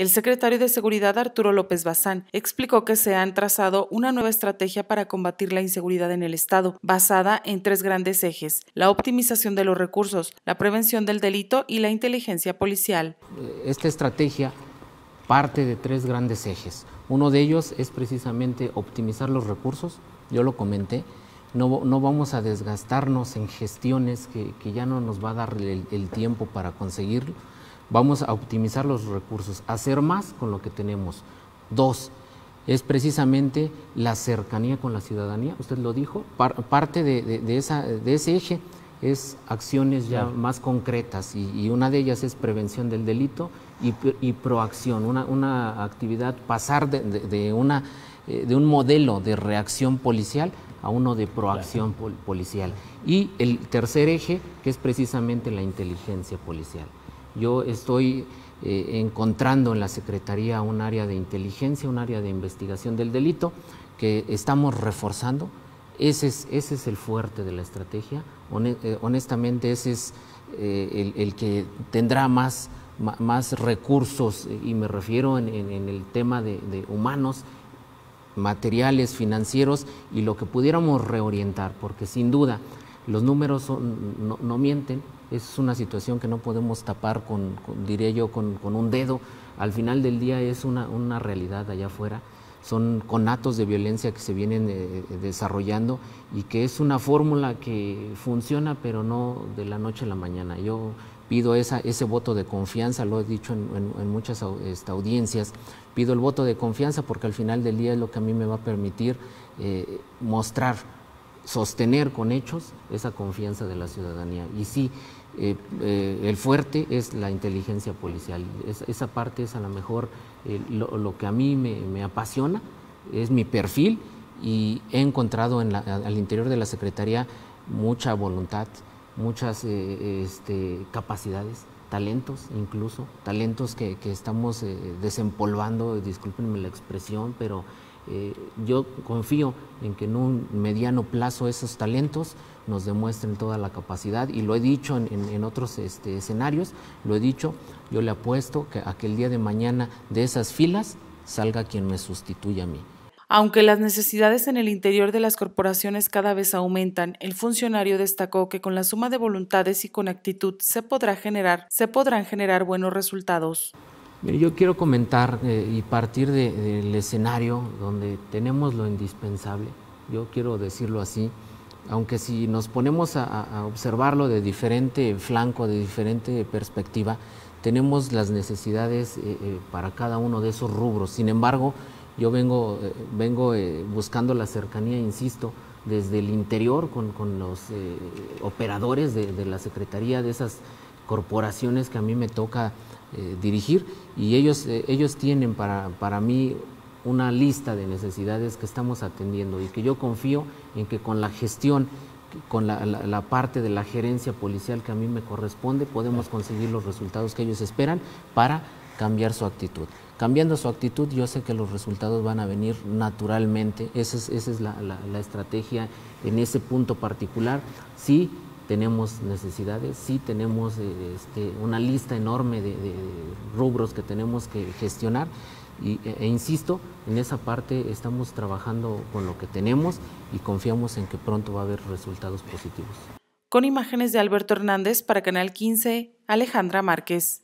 El secretario de Seguridad Arturo López Bazán explicó que se han trazado una nueva estrategia para combatir la inseguridad en el Estado, basada en tres grandes ejes, la optimización de los recursos, la prevención del delito y la inteligencia policial. Esta estrategia parte de tres grandes ejes. Uno de ellos es precisamente optimizar los recursos, yo lo comenté, no, no vamos a desgastarnos en gestiones que, que, ya no nos va a dar el, el tiempo para conseguirlo, vamos a optimizar los recursos, hacer más con lo que tenemos. Dos, es precisamente la cercanía con la ciudadanía, usted lo dijo, par, parte de, de, de, esa, de ese eje es acciones ya claro. más concretas y, y, una de ellas es prevención del delito y, y proacción, una, una, actividad, pasar de, de una, eh, de un modelo de reacción policial a uno de proacción claro. policial. Y el tercer eje, que es precisamente la inteligencia policial. Yo estoy eh, encontrando en la Secretaría un área de inteligencia, un área de investigación del delito, que estamos reforzando. Ese es, ese es el fuerte de la estrategia. Eh, honestamente, ese es eh, el, que tendrá más, recursos, y me refiero en, en, el tema de, humanos, materiales, financieros y lo que pudiéramos reorientar, porque sin duda los números son, no, mienten, es una situación que no podemos tapar con, con diré yo, con, un dedo, al final del día es una, una realidad allá afuera, son conatos de violencia que se vienen eh, desarrollando y que es una fórmula que funciona pero no de la noche a la mañana. Yo pido esa, ese voto de confianza, lo he dicho en muchas esta, audiencias, pido el voto de confianza porque al final del día es lo que a mí me va a permitir eh, mostrar, sostener con hechos esa confianza de la ciudadanía. Y sí, eh, eh, el fuerte es la inteligencia policial. Es, esa parte es a lo mejor eh, lo, que a mí me, apasiona, es mi perfil y he encontrado en la, al interior de la Secretaría mucha voluntad, muchas este, capacidades, talentos incluso, talentos que, estamos desempolvando, discúlpenme la expresión, pero eh, yo confío en que en un mediano plazo esos talentos nos demuestren toda la capacidad y lo he dicho en, otros este, escenarios, lo he dicho, yo le apuesto que a que el día de mañana de esas filas salga quien me sustituya a mí. Aunque las necesidades en el interior de las corporaciones cada vez aumentan, el funcionario destacó que con la suma de voluntades y con actitud se podrá generar, se podrán generar buenos resultados. Yo quiero comentar eh, y partir de, del escenario donde tenemos lo indispensable. Yo quiero decirlo así, aunque si nos ponemos a, observarlo de diferente flanco, de diferente perspectiva, tenemos las necesidades eh, eh, para cada uno de esos rubros. Sin embargo, yo vengo, vengo buscando la cercanía, insisto, desde el interior con, con los operadores de, la Secretaría, de esas corporaciones que a mí me toca eh, dirigir y ellos, eh, ellos tienen para, para mí una lista de necesidades que estamos atendiendo y que yo confío en que con la gestión con la, la, la, parte de la gerencia policial que a mí me corresponde, podemos conseguir los resultados que ellos esperan para cambiar su actitud. Cambiando su actitud, yo sé que los resultados van a venir naturalmente. Esa es, esa es la, la, la estrategia en ese punto particular. Sí tenemos necesidades, sí tenemos eh, este, una lista enorme de, rubros que tenemos que gestionar. Y, e, e, insisto, en esa parte estamos trabajando con lo que tenemos y confiamos en que pronto va a haber resultados positivos. Con imágenes de Alberto Hernández para Canal 15, Alejandra Márquez.